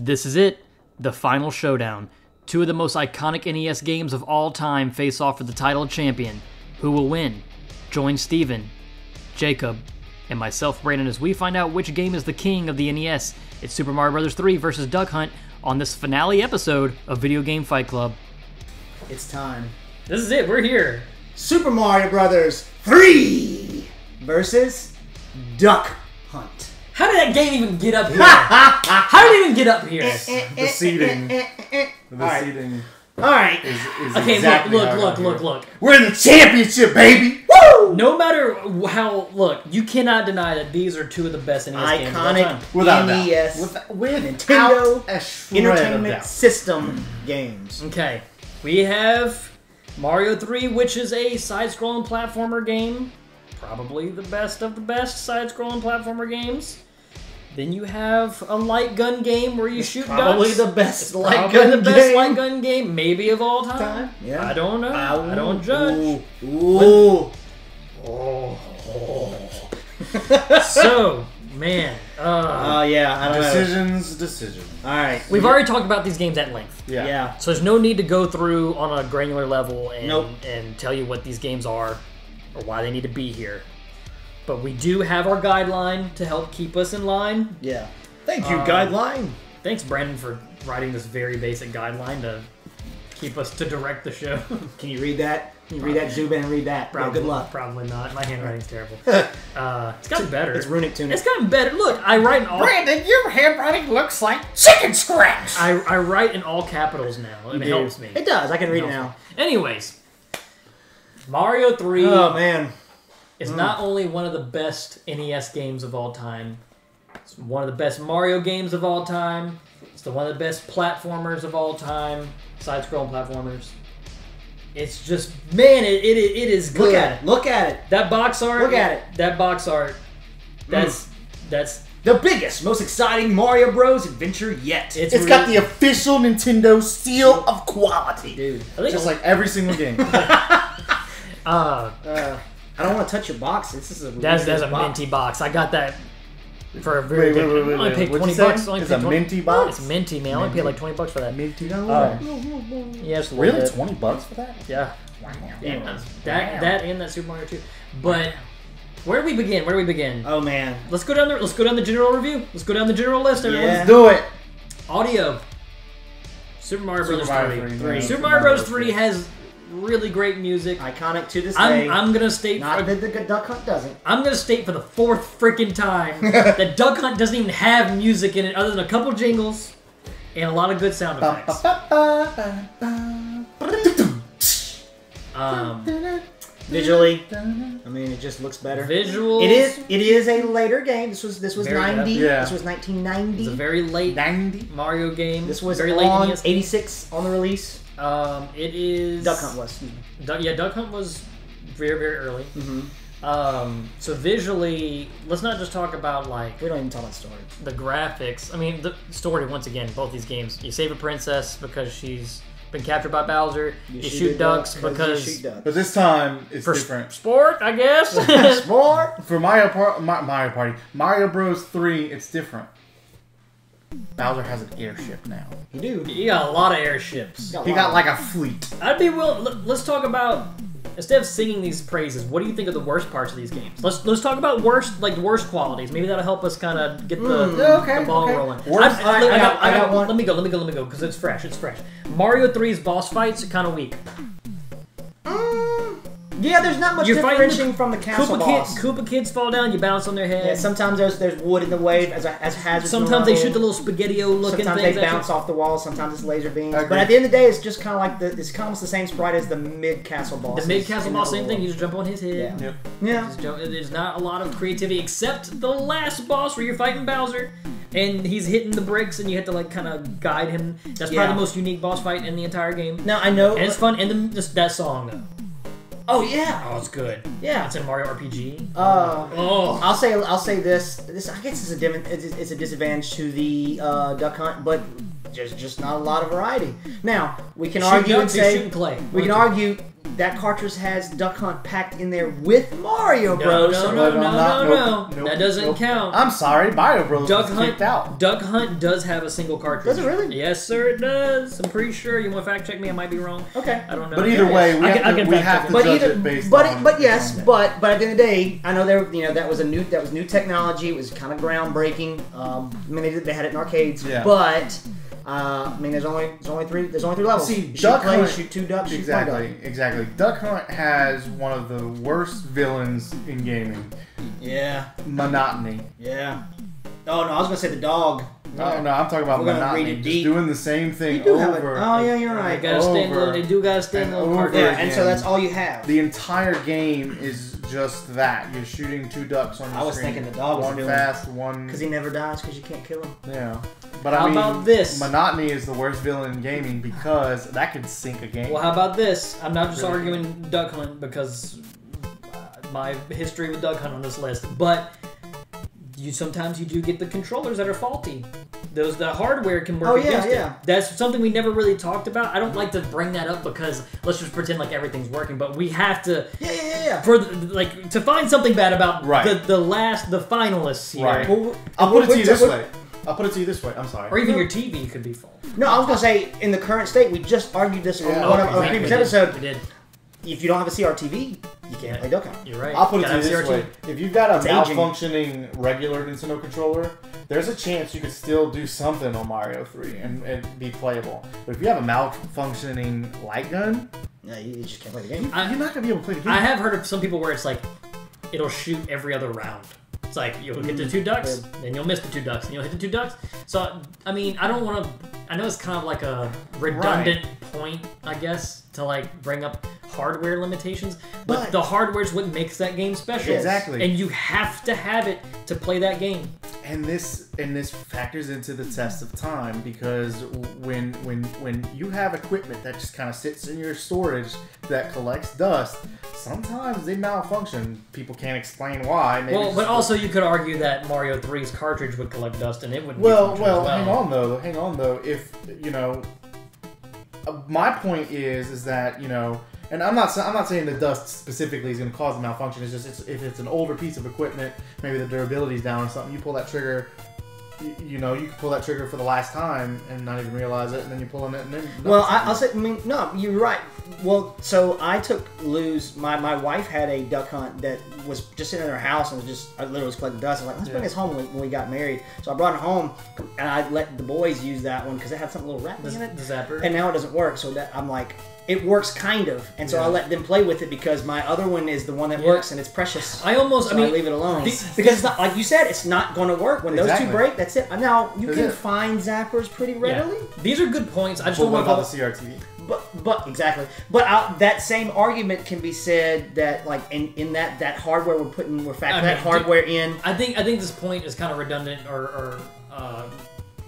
This is it, the final showdown. Two of the most iconic NES games of all time face off for the title of champion. Who will win? Join Steven, Jacob, and myself, Brandon, as we find out which game is the king of the NES. It's Super Mario Bros. 3 versus Duck Hunt on this finale episode of Video Game Fight Club. It's time. This is it, we're here. Super Mario Brothers 3 versus Duck. How did that game even get up here? How did it even get up here? Eh, eh, eh, the seating. The Alright. seating Alright. is, is Okay, exactly look, look, look, look, look. We're in the championship, baby! Woo! No matter how, look, you cannot deny that these are two of the best NES games of all time. Iconic Without a doubt. NES With, without Nintendo a Entertainment doubt. System games. Okay, we have Mario 3, which is a side-scrolling platformer game. Probably the best of the best side-scrolling platformer games. Then you have a light gun game where you shoot Probably ducks. the best light Probably gun the best game. light gun game, maybe of all time. Time, yeah. I don't know. I don't judge. Ooh. Ooh. So, man, uh, Oh yeah, I don't know. Decisions, decisions. Alright. we've already talked about these games at length. Yeah. Yeah. So there's no need to go through on a granular level and Nope. and tell you what these games are or why they need to be here. But we do have our guideline to help keep us in line. Yeah. Thank you, Um, guideline. Thanks, Brandon, for writing this very basic guideline to keep us to direct the show. Can you read that? Can you read that? Zoom in and read that. Yeah, good luck. Probably not. My handwriting's terrible. uh, it's gotten better. It's runic tunic. It's gotten better. Look, I write in all. Brandon, your handwriting looks like chicken scratch. I, I write in all capitals now. It do. helps me. It does. I can read it helps now. me. Anyways, Mario Three. Oh man. Is not only one of the best NES games of all time, it's one of the best Mario games of all time. It's the one of the best platformers of all time, side-scrolling platformers. It's just man, it, it, it is good. Look at it. Look at it. That box art. Look at it. That box art. That's that's The biggest, most exciting Mario Bros. adventure yet. it's, It's got the official Nintendo seal of quality. dude. I think Just like every single game. uh, Uh, I don't want to touch your box. This is a that's that's a box. minty box. I got that for a very Wait, wait, wait, wait, I only wait. paid twenty bucks. I only It's paid a 20 minty box? It's minty, man. I only paid like twenty bucks for that. Minty Uh, yes, a little Really? bit. 20 bucks for that? Yeah. Yeah, that that and that Super Mario 2. But where do we begin? Where do we begin? Oh man. Let's go down there. Let's go down the general review. Let's go down the general list. Everyone. Yeah. Let's do it. Audio. Super Mario Super Bros. 3. three, yeah. Super Mario Bros. 3 has really great music. Iconic to this day. I'm, I'm gonna state Not for, that the Duck Hunt doesn't. I'm gonna state for the fourth freaking time that Duck Hunt doesn't even have music in it other than a couple jingles and a lot of good sound effects. Um, Visually, I mean, it just looks better. visuals. It is. It is a later game. This was. This was Very- ninety. yeah. This was nineteen ninety. It's a very late 90. Mario game. This was very on late NES game. eighty six on the release. Um, it is Duck Hunt was. excuse. Duck, yeah, Duck Hunt was very very early. Mm-hmm. Um, so visually, let's not just talk about like We don't even talk about story. the graphics. I mean, the story. Once again, both these games, you save a princess because she's been captured by Bowser. You, shoot, a ducks duck because you shoot ducks. But this time, it's for different. sport, I guess. Sport. For Mario, Par- Ma- Mario Party, Mario Bros. 3, it's different. Bowser has an airship now. You do. you got a lot of airships. He got like a fleet. I'd be willing. let- Let's talk about instead of singing these praises. What do you think are the worst parts of these games? Let's let's talk about worst like worst qualities. Maybe that'll help us kind of get the, Mm, okay, the ball okay. rolling. Worst- I, I- I got- I got one. Let me go. Let me go. Let me go. Because it's fresh. It's fresh. Mario 3's boss fights are kind of weak. Yeah, there's not much You're fighting differentiating from the castle Koopa, boss. kid, Koopa kids fall down. You bounce on their head. Yeah, sometimes there's there's wood in the way as a, as hazards. sometimes they shoot the little spaghetti-o looking Sometimes things they at you. bounce off the walls. Sometimes it's laser beams. But at the end of the day, it's just kind of like the it's almost the same sprite as the mid castle boss. The mid castle boss, same thing. You just jump on his head. Yeah. Yep. Yeah. Just jump- There's not a lot of creativity except the last boss where you're fighting Bowser and he's hitting the bricks and you have to like kind of guide him. That's Yeah. probably the most unique boss fight in the entire game. Now I know. And it's fun. And then just that song though. Oh yeah. Oh, it's good. Yeah. It's in Mario RPG. Uh, Oh. I'll say I'll say this. This I guess is a it's, it's a disadvantage to the uh, duck hunt, but there's just not a lot of variety. Now we can Shoot argue and say we can One or two. argue that cartridge has Duck Hunt packed in there with Mario Bros. no, so- no, But no, I'm not- no, nope, no. nope, That doesn't nope. count. I'm sorry, Mario Bros. Duck was Hunt. kicked out. Duck Hunt does have a single cartridge. Does it really? Yes, sir. It does. I'm pretty sure. You want to fact check me? I might be wrong. Okay. I don't know. But either way, we I have can- to, we fact have check to it. But judge either, it based but on. but yes, on but but at the end of the day, I know there you know that was a new that was new technology. It was kind of groundbreaking. Um, I mean they, they had it in arcades, Yeah. but uh, I mean there's only there's only three there's only three levels. See, shoot Duck play, Hunt- shoot two ducks, shoot one Exactly, duck. exactly. Duck Hunt has one of the worst villains in gaming. Yeah, Monotony. yeah. Oh no, I was gonna say the dog. No, no, I'm talking about We're gonna monotony. read it Just deep. doing the same thing You do have it. over. Oh yeah, you're They right. gotta stand Over little. They do gotta stand and little over. Yeah, and so that's all you have. The entire game is just that. You're shooting two ducks on the I was screen. thinking the dog was one doing- fast, one. Because he never dies because you can't kill him. yeah. But How I mean, about this? Monotony is the worst villain in gaming because that could sink a game. Well, how about this? I'm not just Really? arguing Duck Hunt because uh, my history with Duck Hunt on this list, but you sometimes you do get the controllers that are faulty. Those the hardware can work Oh, yeah, against yeah. it. That's something we never really talked about. I don't like to bring that up because let's just pretend like everything's working, but we have to Yeah, yeah, yeah. yeah. for the, like to find something bad about Right. the the last the finalists here. Right. Well, I'll put it to you this way. I'll put it to you this way. I'm sorry. Or even your TV could be full. No, I was gonna say in the current state, we just argued this on Yeah, one of okay, our exactly. previous We did. episode. We did. If you don't have a CRTV, you can't play Duck Hunt. You're right. I'll put it Gotta you this CRT. way: if you've got a It's aging. malfunctioning regular Nintendo controller, there's a chance you could still do something on Mario 3 and, and be playable. But if you have a malfunctioning light gun, Yeah, you you just can't play the game. I- you're not gonna be able to play the game. I have heard of some people where it's like it'll shoot every other round. It's like you'll hit the mm. two ducks, then you'll miss the two ducks, and you'll hit the two ducks. So I mean, I don't want to. I know it's kind of like a redundant point, I guess, to like bring up hardware limitations. But, But- the is what makes that game special. Exactly. And you have to have it to play that game. And this and this factors into the test of time because when when when you have equipment that just kind of sits in your storage that collects dust sometimes they malfunction. People can't explain why. Maybe Well, but also you could argue that Mario 3's cartridge would collect dust and it would. well function well hang on though. Hang on though. If you know uh, my point is is that you know and I'm not I'm not saying the dust specifically is going to cause a malfunction. It's just it's, if it's an older piece of equipment, maybe the durability's down or something. You pull that trigger, you, you know, you can pull that trigger for the last time and not even realize it, and then you're pulling it, and then Well, I, I'll say, I mean, no, you're right. Well, so I took Lou's. My, my wife had a duck hunt that was just sitting in her house and was just I literally was collecting dust. I was like, let's bring this home when we, when we got married. So I brought it home and I let the boys use that one because it had something a little The, rattly in it. the zapper. And now it doesn't work. So that I'm like, it works kind of, and so I let them play with it because my other one is the one that Yeah. works and it's precious. I almost. So I mean, I leave it alone the- because it's not like you said. It's not going to work when those two break. That's it. Now you That's can it. find zappers pretty Yeah. readily. These are good points. I just But don't what know about if the CRT? But but exactly. But uh, that same argument can be said that like in, in that that hardware we're putting we're factoring that mean, hardware in. I think I think this point is kind of redundant or, or uh,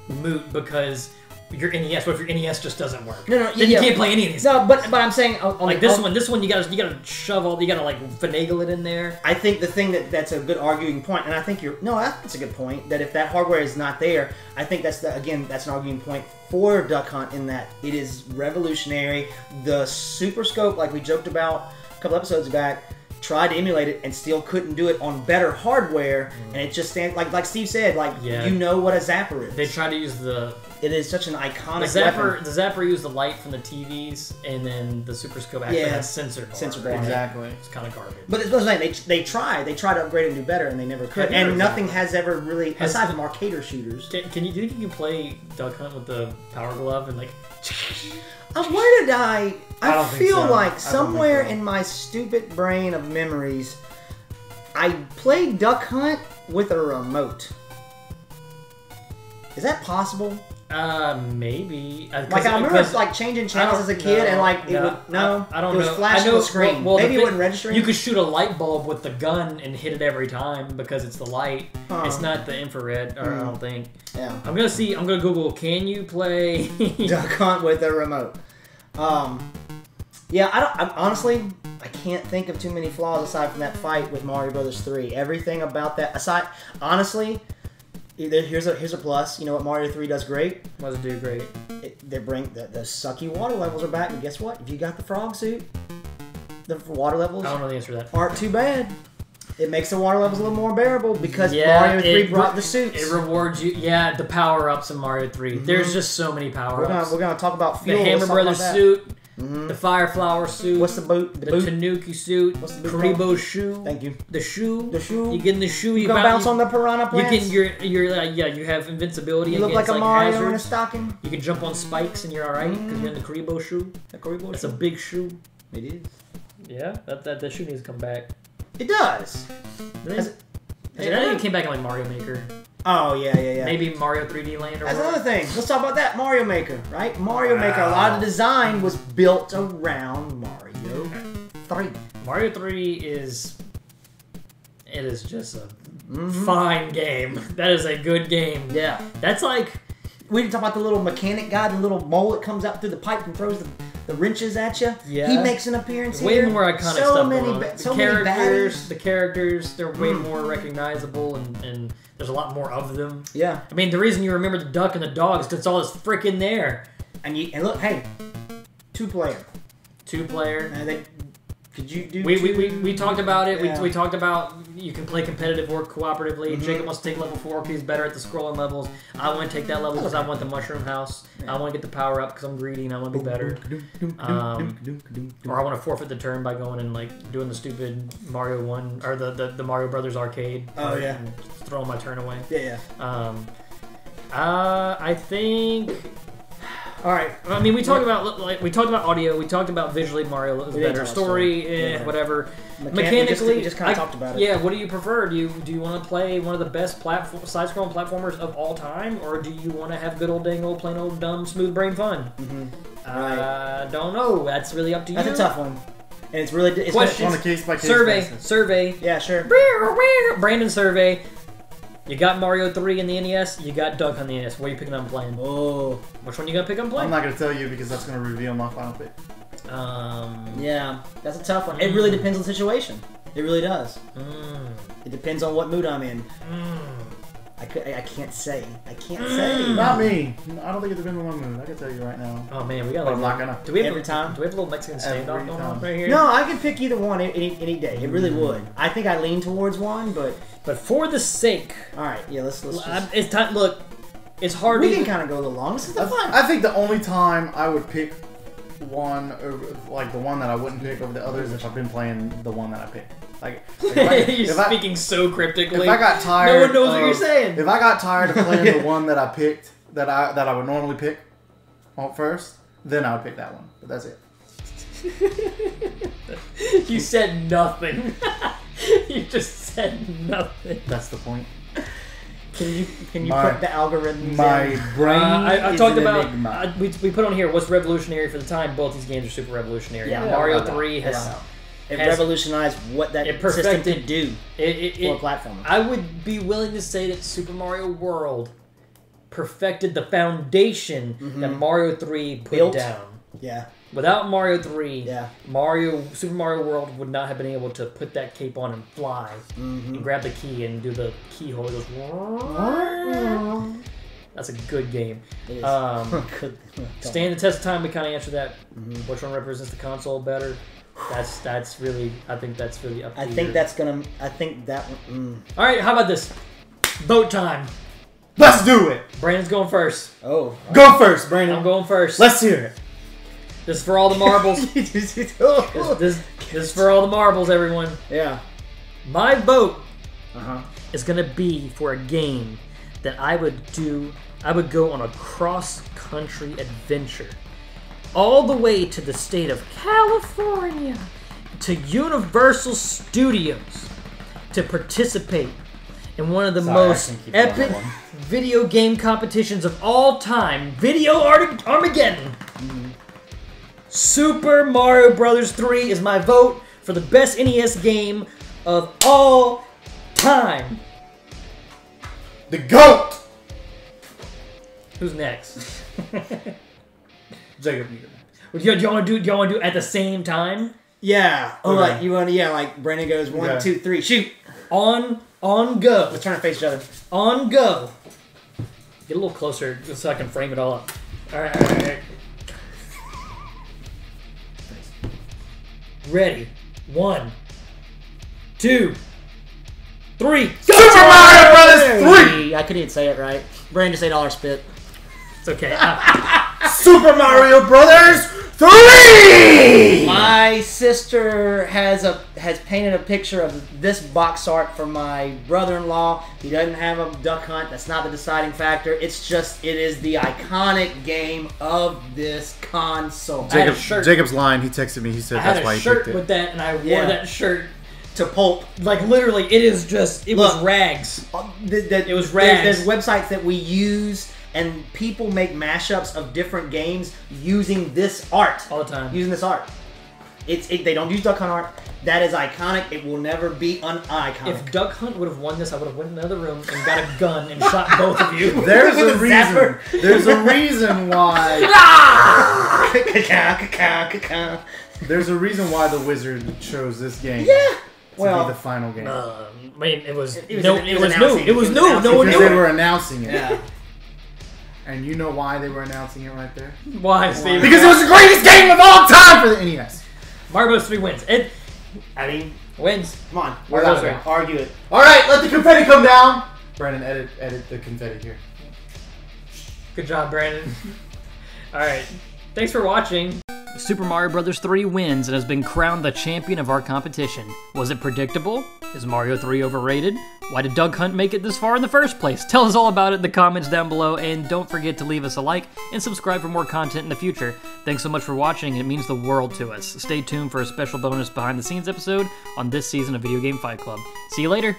moot because your NES. What if your NES just doesn't work? No, no, then yeah, you can't play any of these. No, but but I'm saying on, on like the- this on- one. This one you gotta you gotta shove all. You gotta like finagle it in there. I think the thing that that's a good arguing point, and I think you're no, that's a good point. That if that hardware is not there, I think that's the again that's an arguing point for Duck Hunt in that it is revolutionary. The Super Scope, like we joked about a couple episodes back, tried to emulate it and still couldn't do it on better hardware, and mm. it just stands like like Steve said, like Yeah. you know what a zapper is. They try to use the it is such an the iconic zapper. weapon. The zapper used the light from the TVs, and then the Super Scope actually Yeah. has sensor bar. Sensor bar. Exactly. It's kind of garbage. But it's what I'm saying. They, they try. They try to upgrade and do better, and they never could. Yeah, And exactly. nothing has ever really, Has- aside from arcader shooters. Can, can you do you think you can play Duck Hunt with the power glove and like? Um, where did I? I, I feel so. Like think somewhere so. in my stupid brain of memories, I played Duck Hunt with a remote. Is that possible? Uh, maybe. Uh, Like I remember, like changing channels as a kid, and like it No, would no, I, I don't it was know. flashing I know, the screen. Well, well, the Maybe it thing- wasn't register. You could shoot a light bulb with the gun and hit it every time because it's the light. Huh. It's not the infrared, or I Hmm. don't think. yeah. I'm gonna see. I'm gonna Google. Can you play? Duck Hunt with a remote. Um, yeah, I don't. I'm, honestly, I can't think of too many flaws aside from that fight with Mario Brothers Three. Everything about that aside, honestly, here's a here's a plus. You know what Mario Three does great? Was do great. It, they bring the, the sucky water levels are back, and guess what? If you got the frog suit, the water levels I don't know the answer to that. aren't too bad. It makes the water levels a little more bearable because Yeah, Mario 3 it brought the suits. It rewards you. Yeah, the power ups in Mario 3. There's mm-hmm. just so many power we're, gonna, ups. we're gonna talk about The. Hammer Brothers suit, Mhm. the Fire Flower suit, What's the boot? The the boot? Tanuki suit, What's the boot Kuribo shoe, Thank you. the shoe. The shoe. You get in the shoe. You, You gonna boun- bounce on the piranha You plants? can. You're. You're. Uh, yeah. You have invincibility. You look like against, a Mario in a stocking. You can jump on spikes and you're all right because you're in the Kuribo shoe. The Kuribo It's a big shoe. It is. Yeah. That that, that shoe needs to come back. It does. Has It, I think it came back in like Mario Maker. Oh yeah, yeah, yeah. Maybe Mario 3D Land or That's another thing. Let's talk about that Mario Maker, right? Mario Maker. A lot of design was built around Mario Three. Mario 3 is. It is just a Mhm. fine game. That is a good game. Yeah. That's like. We didn't talk about the little mechanic guy, the little mole that comes out through the pipe and throws the, the wrenches at you. Yeah. He makes an appearance Way here. more iconic so stuff Many, ba- so many characters, the characters, they're way Mm. more recognizable, and, and there's a lot more of them. Yeah. I mean, the reason you remember the duck and the dog is because it's all this freaking there. And you and look, hey, two player. Two player. And they, could you do? We, we, we, we talked about it. Yeah. We, we talked about you can play competitive or cooperatively. Mhm. Jacob wants to take level four because he's better at the scrolling levels. I want to take that level because I want the mushroom house. I want to get the power up because I'm greedy and I want to be better. Um, Or I want to forfeit the turn by going and like doing the stupid Mario one or the, the, the Mario Brothers arcade. Oh, yeah. throwing my turn away. Yeah, yeah. Um, uh, I think. All right. I mean, we talked about like we talked about audio. We talked about visually Mario is better. Story, eh, Yeah. whatever. Mechan- Mechanically, we just, just kind of talked about it. Yeah, what do you prefer? Do you do you want to play one of the best platform side-scrolling platformers of all time, or do you want to have good old dang old plain old dumb smooth brain fun? Mhm. Uh, don't know. That's really up to you. That's a tough one, and it's really it's Question. on a case by case survey. basis. Survey. Yeah, sure. Brandon survey. You got Mario 3 in the NES. You got Duck on the NES. What are you picking up and playing? Oh, Which one you gonna pick up and play? I'm not gonna tell you because that's gonna reveal my final pick. um. yeah, that's a tough one. It really depends on the situation. It really does. mm, It depends on what mood I'm in. mm. I, I can't say. I can't mm. say. Not me. I don't think it's been on my mood. I can tell you right now. Oh man, we got But like I'm not gonna. Do we have Every a, time? Do we have a little Mexican Every standoff going on right here? No, I could pick either one any, any day. It really mm. would. I think I lean towards one, but But for the sake, all right. Yeah, let's let's. Just, it's time. Look, it's hard we to. can kind of go the little long. This is the I, fun. I think the only time I would pick one over, like the one that I wouldn't pick over the others if I've been playing the one that I picked. Like, like, if, I, You're if, I, speaking so cryptically. if I got tired, no one knows what you're saying. If I got tired of playing the one that I picked, that I that I would normally pick on first, then I would pick that one. But that's it. you said nothing. you just said nothing. That's the point. Can you can you My- put the algorithms? My in? brain Uh, I, I is talked an about. enigma. Uh, we, we put on here what's revolutionary for the time. Both these games are super revolutionary. Yeah, Mario without doubt. Three has. It has- revolutionized what that It system could do It, it, for a it, platformer. I would be willing to say that Super Mario World perfected the foundation that Mario 3 put Built. down. yeah, Without Mario 3, yeah. Mario Super Mario World would not have been able to put that cape on and fly Mm-hmm. and grab the key and do the keyhole. It goes, That's a good game. It is. Um, Good. Stand the test of time. We kind of answered that. Mm-hmm. Which one represents the console better? That's that's really. I think that's really up. To I you. think that's gonna. I think that. one- Mm. All right. How about this? Vote time. Let's do it. Brandon's going first. Oh. Go first, Brandon. I'm going first. Let's hear it. This is for all the marbles. this, this, this is for all the marbles, everyone. yeah. My vote Uh huh. is gonna be for a game that I would do. I would go on a cross-country adventure, all the way to the state of California, to Universal Studios, to participate in one of the Sorry, most can't keep up epic video game competitions of all time, Video Art- Armageddon. Super Mario Brothers 3 is my vote for the best NES game of all time. The goat. Who's next? Jacob, you. Do you, do you want to do? Do you want to do it at the same time? Yeah. Oh, Okay. like you want to? Yeah, like Brandon goes one, Okay. two, three, shoot. On on go, Let's turn to face each other. on go. Get a little closer just so I can frame it all up. All right, all right, all right. Ready. One, two, three. Super Mario Brothers 3! I couldn't even say it right. Brandon just eight dollar spit. It's okay. Uh, Super Mario Brothers 3! My sister has a has painted a picture of this box art for my brother-in-law. He doesn't have a duck hunt. That's not the deciding factor. It's just it is the iconic game of this console. Jacob, shirt. Jacob's line, he texted me, he said I that's why he shirt picked it. with that, and I wore Yeah. that shirt. To pulp. Like literally, it is just it was Look. rags. Uh, th- that- It was there's- rags. There's, websites that we use, and people make mashups of different games using this art. All the time. Using this art. It's it, they don't use Duck Hunt art. That is iconic. It will never be un-iconic. If Duck Hunt would have won this, I would have went in another room and got a gun and shot both of you. There's a reason. There's a reason why. There's a reason why the wizard chose this game. yeah. To Well, be the final game. Um, I mean, it was, It was- no, it it was was, new. It was it was new. No one knew they were announcing it. yeah. And you know why they were announcing it right there? Why, Steve? Because it was the greatest game of all time for the NES. Mario 3 wins. It I mean, wins. come on. We're Argue out it. Argue it. All right, let the confetti come down. Brandon, edit edit the confetti here. Good job, Brandon. All right. Thanks for watching. Super Mario Bros. 3 wins and has been crowned the champion of our competition. Was it predictable? Is Mario 3 overrated? Why did Duck Hunt make it this far in the first place? Tell us all about it in the comments down below, and don't forget to leave us a like and subscribe for more content in the future. Thanks so much for watching, it means the world to us. Stay tuned for a special bonus behind the scenes episode on this season of Video Game Fight Club. See you later!